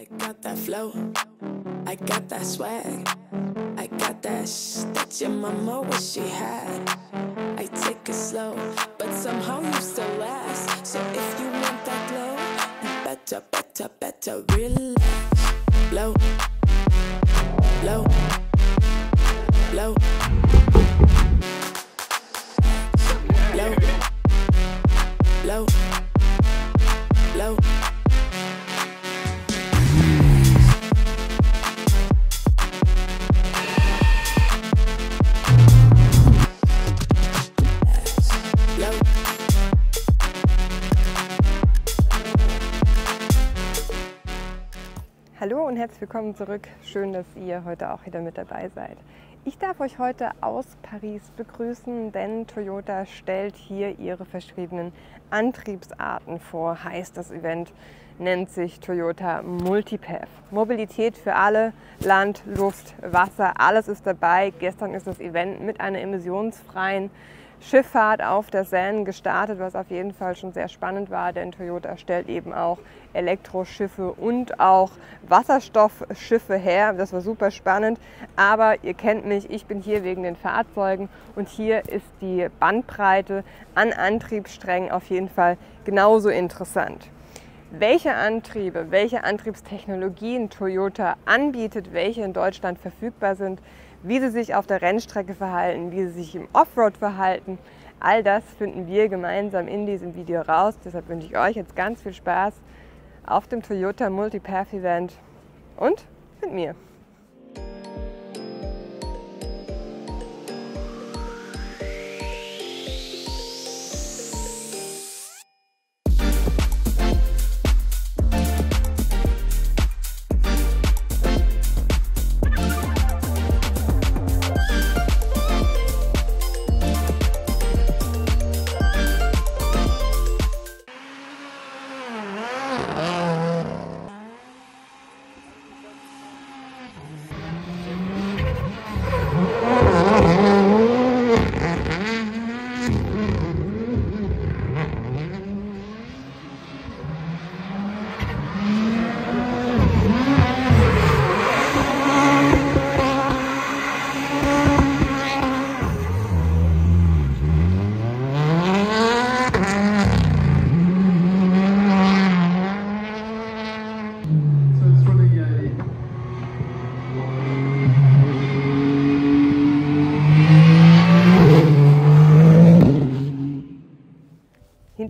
I got that flow, I got that swag, I got that shh that your mama wish she had. I take it slow, but somehow you still last. So if you want that glow, you better, better, better relax. Blow, blow, blow. Blow, blow. Herzlich willkommen zurück. Schön, dass ihr heute auch wieder mit dabei seid. Ich darf euch heute aus Paris begrüßen, denn Toyota stellt hier ihre verschriebenen Antriebsarten vor. Heißt das Event nennt sich Toyota Multipath. Mobilität für alle, Land, Luft, Wasser, alles ist dabei. Gestern ist das Event mit einer emissionsfreien Schifffahrt auf der Seine gestartet, was auf jeden Fall schon sehr spannend war, denn Toyota stellt eben auch Elektroschiffe und auch Wasserstoffschiffe her. Das war super spannend. Aber ihr kennt mich, ich bin hier wegen den Fahrzeugen und hier ist die Bandbreite an Antriebssträngen auf jeden Fall genauso interessant. Welche Antriebe, welche Antriebstechnologien Toyota anbietet, welche in Deutschland verfügbar sind, wie sie sich auf der Rennstrecke verhalten, wie sie sich im Offroad verhalten. All das finden wir gemeinsam in diesem Video raus. Deshalb wünsche ich euch jetzt ganz viel Spaß auf dem Toyota Multipath Event und mit mir.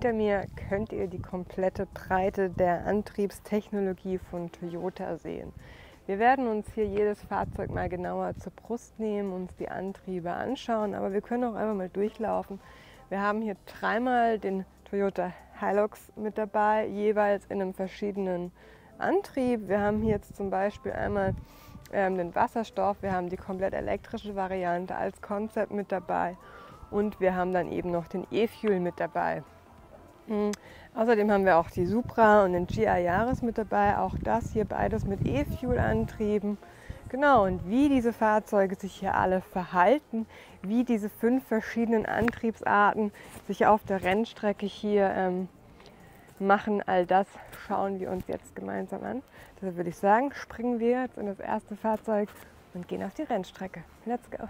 Hinter mir könnt ihr die komplette Breite der Antriebstechnologie von Toyota sehen. Wir werden uns hier jedes Fahrzeug mal genauer zur Brust nehmen, uns die Antriebe anschauen, aber wir können auch einfach mal durchlaufen. Wir haben hier dreimal den Toyota Hilux mit dabei, jeweils in einem verschiedenen Antrieb. Wir haben hier jetzt zum Beispiel einmal ähm, den Wasserstoff, wir haben die komplett elektrische Variante als Konzept mit dabei und wir haben dann eben noch den E-Fuel mit dabei. Mm, Außerdem haben wir auch die Supra und den GI Yaris mit dabei, auch das hier beides mit E-Fuel-Antrieben. Genau, und wie diese Fahrzeuge sich hier alle verhalten, wie diese fünf verschiedenen Antriebsarten sich auf der Rennstrecke hier ähm, machen, all das schauen wir uns jetzt gemeinsam an. Deshalb würde ich sagen, springen wir jetzt in das erste Fahrzeug und gehen auf die Rennstrecke. Let's go!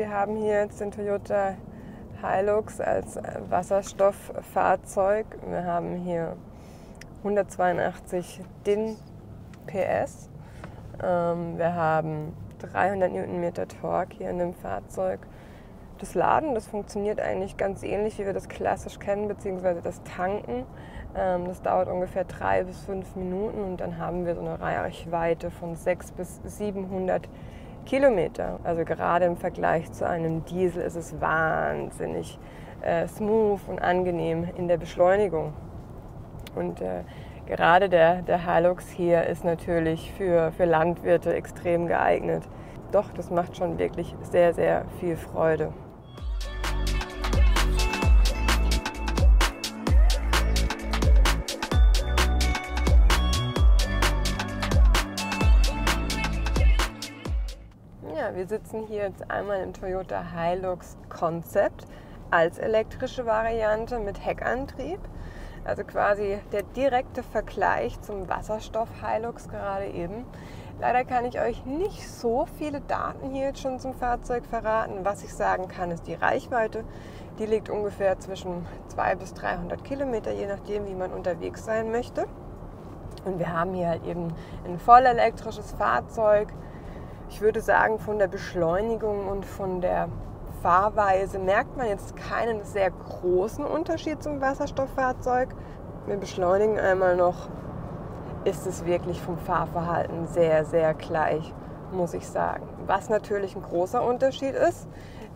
Wir haben hier jetzt den Toyota Hilux als Wasserstofffahrzeug. Wir haben hier 182 DIN PS. Wir haben 300 Newtonmeter Torque hier in dem Fahrzeug. Das Laden, das funktioniert eigentlich ganz ähnlich, wie wir das klassisch kennen, beziehungsweise das Tanken. Ähm, das dauert ungefähr drei bis fünf Minuten und dann haben wir so eine Reichweite von 600 bis 700 Kilometer. Also gerade im Vergleich zu einem Diesel ist es wahnsinnig äh, smooth und angenehm in der Beschleunigung. Und äh, gerade der, der Hilux hier ist natürlich für, für Landwirte extrem geeignet. Doch, das macht schon wirklich sehr, sehr viel Freude. Wir sitzen hier jetzt einmal im Toyota Hilux Concept als elektrische Variante mit Heckantrieb. Also quasi der direkte Vergleich zum Wasserstoff Hilux gerade eben. Leider kann ich euch nicht so viele Daten hier jetzt schon zum Fahrzeug verraten. Was ich sagen kann, ist die Reichweite. Die liegt ungefähr zwischen 200 bis 300 Kilometer, je nachdem, wie man unterwegs sein möchte. Und wir haben hier halt eben ein voll elektrisches Fahrzeug. Ich würde sagen, von der Beschleunigung und von der Fahrweise merkt man jetzt keinen sehr großen Unterschied zum Wasserstofffahrzeug. Wir beschleunigen einmal noch, ist es wirklich vom Fahrverhalten sehr, sehr gleich, muss ich sagen. Was natürlich ein großer Unterschied ist,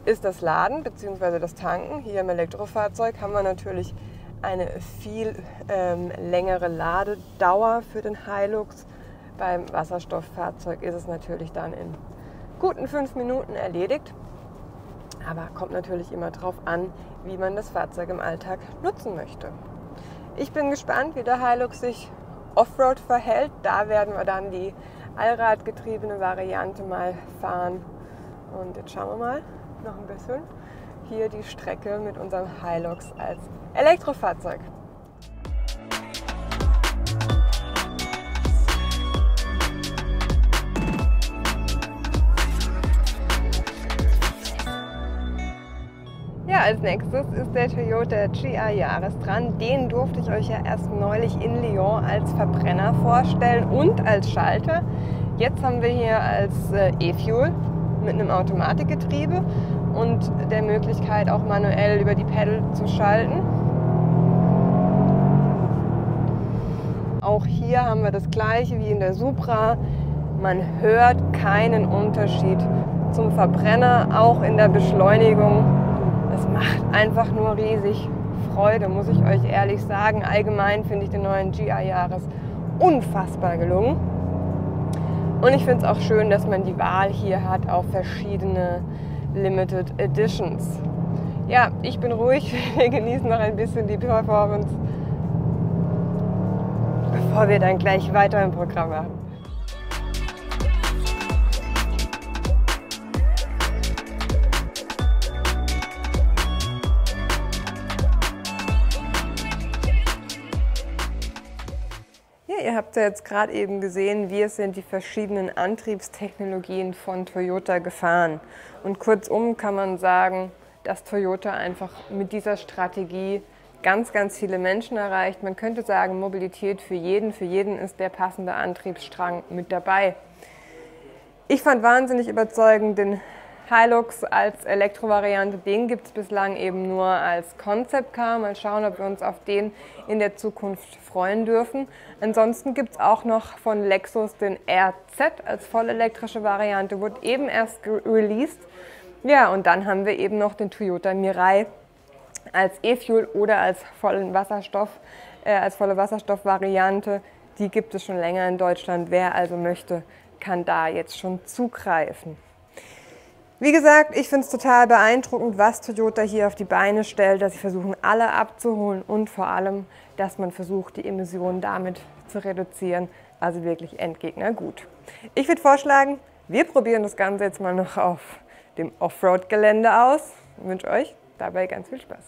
ist das Laden bzw. das Tanken. Hier im Elektrofahrzeug haben wir natürlich eine viel ähm, längere Ladedauer für den Hilux. Beim Wasserstofffahrzeug ist es natürlich dann in guten fünf Minuten erledigt. Aber kommt natürlich immer darauf an, wie man das Fahrzeug im Alltag nutzen möchte. Ich bin gespannt, wie der Hilux sich Offroad verhält. Da werden wir dann die allradgetriebene Variante mal fahren. Und jetzt schauen wir mal noch ein bisschen hier die Strecke mit unserem Hilux als Elektrofahrzeug. Als nächstes ist der Toyota GR Jahres dran. Den durfte ich euch ja erst neulich in Lyon als Verbrenner vorstellen und als Schalter. Jetzt haben wir hier als äh, E-Fuel mit einem Automatikgetriebe und der Möglichkeit auch manuell über die Pedal zu schalten. Auch hier haben wir das gleiche wie in der Supra. Man hört keinen Unterschied zum Verbrenner, auch in der Beschleunigung. Es macht einfach nur riesig Freude, muss ich euch ehrlich sagen. Allgemein finde ich den neuen GR Jahres unfassbar gelungen. Und ich finde es auch schön, dass man die Wahl hier hat auf verschiedene Limited Editions. Ja, ich bin ruhig, wir genießen noch ein bisschen die Performance, bevor wir dann gleich weiter im Programm machen. Ihr habt ja jetzt gerade eben gesehen, wir sind die verschiedenen Antriebstechnologien von Toyota gefahren. Und kurzum kann man sagen, dass Toyota einfach mit dieser Strategie ganz, ganz viele Menschen erreicht. Man könnte sagen, Mobilität für jeden, für jeden ist der passende Antriebsstrang mit dabei. Ich fand wahnsinnig überzeugend den Hilux als Elektrovariante, den gibt es bislang eben nur als Concept Car. Mal schauen, ob wir uns auf den in der Zukunft freuen dürfen. Ansonsten gibt es auch noch von Lexus den RZ als vollelektrische Variante, wurde eben erst released. Ja, und dann haben wir eben noch den Toyota Mirai als E-Fuel oder als vollen Wasserstoff, äh, als volle Wasserstoffvariante. Die gibt es schon länger in Deutschland. Wer also möchte, kann da jetzt schon zugreifen. Wie gesagt, ich finde es total beeindruckend, was Toyota hier auf die Beine stellt, dass sie versuchen, alle abzuholen und vor allem, dass man versucht, die Emissionen damit zu reduzieren. Also wirklich Endgegner gut. Ich würde vorschlagen, wir probieren das Ganze jetzt mal noch auf dem Offroad-Gelände aus. Ich wünsche euch dabei ganz viel Spaß.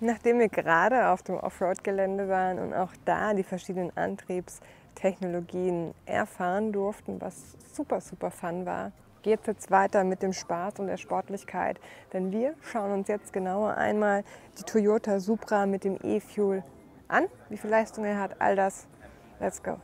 Nachdem wir gerade auf dem Offroad-Gelände waren und auch da die verschiedenen Antriebs Technologien erfahren durften, was super, super fun war, geht es jetzt weiter mit dem Spaß und der Sportlichkeit. Denn wir schauen uns jetzt genauer einmal die Toyota Supra mit dem E-Fuel an, wie viel Leistung er hat, all das. Let's go.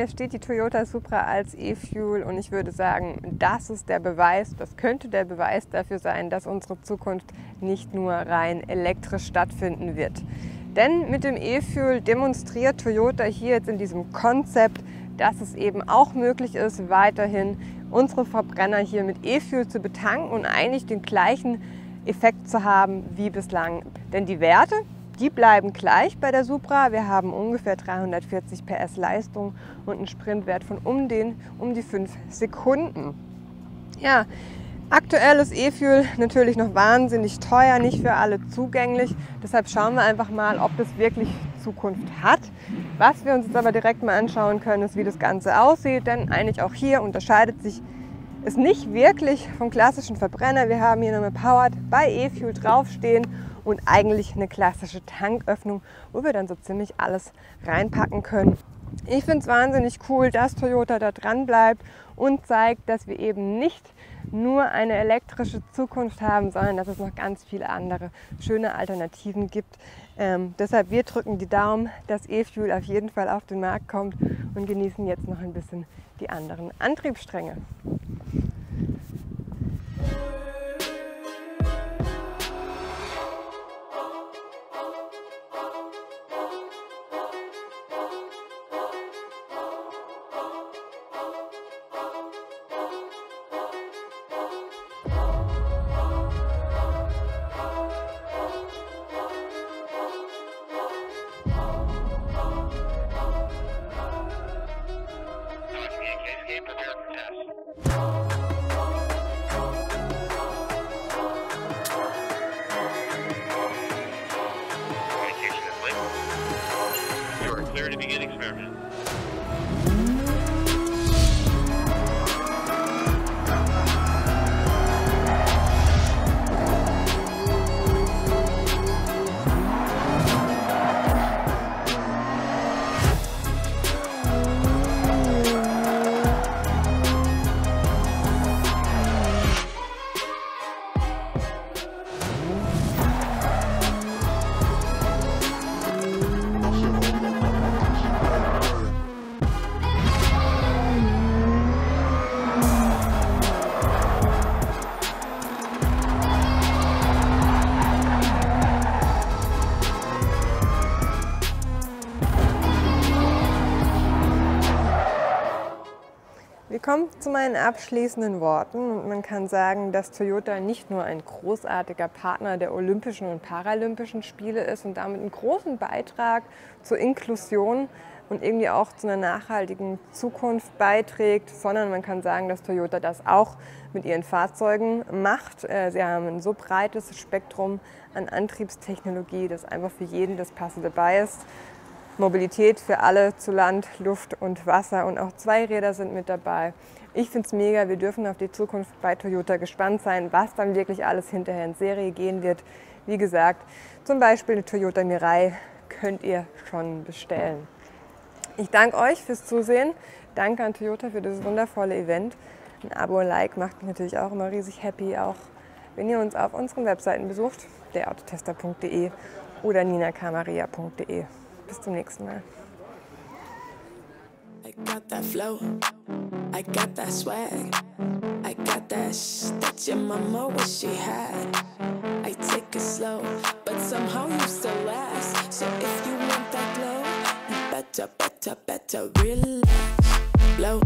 Mir steht die Toyota Supra als E-Fuel und ich würde sagen, das ist der Beweis, das könnte der Beweis dafür sein, dass unsere Zukunft nicht nur rein elektrisch stattfinden wird. Denn mit dem E-Fuel demonstriert Toyota hier jetzt in diesem Konzept, dass es eben auch möglich ist, weiterhin unsere Verbrenner hier mit E-Fuel zu betanken und eigentlich den gleichen Effekt zu haben wie bislang. Denn die Werte, die bleiben gleich bei der Supra. Wir haben ungefähr 340 PS Leistung und einen Sprintwert von um, den, um die 5 Sekunden. Ja, aktuell ist E-Fuel natürlich noch wahnsinnig teuer, nicht für alle zugänglich. Deshalb schauen wir einfach mal, ob das wirklich Zukunft hat. Was wir uns jetzt aber direkt mal anschauen können, ist, wie das Ganze aussieht. Denn eigentlich auch hier unterscheidet sich es nicht wirklich vom klassischen Verbrenner. Wir haben hier eine Powered bei E-Fuel draufstehen und eigentlich eine klassische Tanköffnung, wo wir dann so ziemlich alles reinpacken können. Ich finde es wahnsinnig cool, dass Toyota da dran bleibt und zeigt, dass wir eben nicht nur eine elektrische Zukunft haben, sondern dass es noch ganz viele andere schöne Alternativen gibt. Ähm, deshalb wir drücken die Daumen, dass E-Fuel auf jeden Fall auf den Markt kommt und genießen jetzt noch ein bisschen die anderen Antriebsstränge. Komme zu meinen abschließenden Worten und man kann sagen, dass Toyota nicht nur ein großartiger Partner der Olympischen und Paralympischen Spiele ist und damit einen großen Beitrag zur Inklusion und irgendwie auch zu einer nachhaltigen Zukunft beiträgt, sondern man kann sagen, dass Toyota das auch mit ihren Fahrzeugen macht. Äh, sie haben ein so breites Spektrum an Antriebstechnologie, dass einfach für jeden das Passende dabei ist. Mobilität für alle zu Land, Luft und Wasser und auch Zweiräder sind mit dabei. Ich finde es mega, wir dürfen auf die Zukunft bei Toyota gespannt sein, was dann wirklich alles hinterher in Serie gehen wird. Wie gesagt, zum Beispiel eine Toyota Mirai könnt ihr schon bestellen. Ich danke euch fürs Zusehen. Danke an Toyota für dieses wundervolle Event. Ein Abo, ein Like macht mich natürlich auch immer riesig happy, auch wenn ihr uns auf unseren Webseiten besucht, derautotester.de oder ninakamaria.de. Bis zum nächsten Mal. I got that flow, I got that swag, I got that shh that your mama wish she had. I take it slow, but somehow you still last. So if you want that glow, you better, better, better relax. Blow,